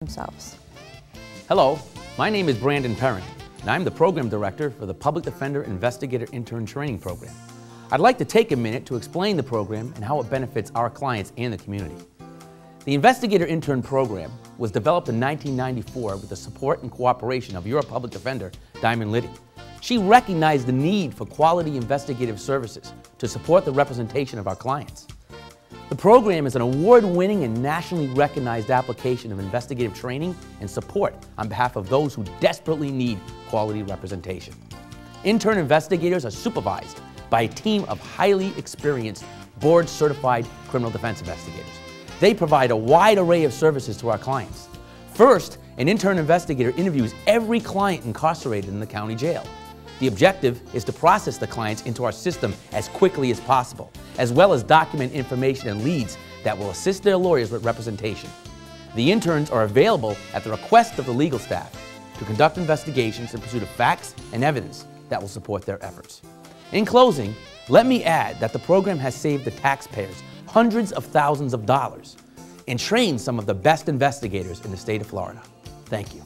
themselves. Hello, my name is Brandon Perrin, and I'm the Program Director for the Public Defender Investigator Intern Training Program. I'd like to take a minute to explain the program and how it benefits our clients and the community. The Investigator Intern Program was developed in 1994 with the support and cooperation of your public defender, Diamond Litty. She recognized the need for quality investigative services to support the representation of our clients. The program is an award-winning and nationally recognized application of investigative training and support on behalf of those who desperately need quality representation. Intern investigators are supervised by a team of highly experienced, board-certified criminal defense investigators. They provide a wide array of services to our clients. First, an intern investigator interviews every client incarcerated in the county jail. The objective is to process the clients into our system as quickly as possible, as well as document information and leads that will assist their lawyers with representation. The interns are available at the request of the legal staff to conduct investigations in pursuit of facts and evidence that will support their efforts. In closing, let me add that the program has saved the taxpayers hundreds of thousands of dollars and trained some of the best investigators in the state of Florida. Thank you.